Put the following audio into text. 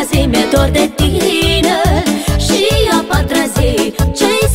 patra zi mi-e dor de tine. Și a patra zi ce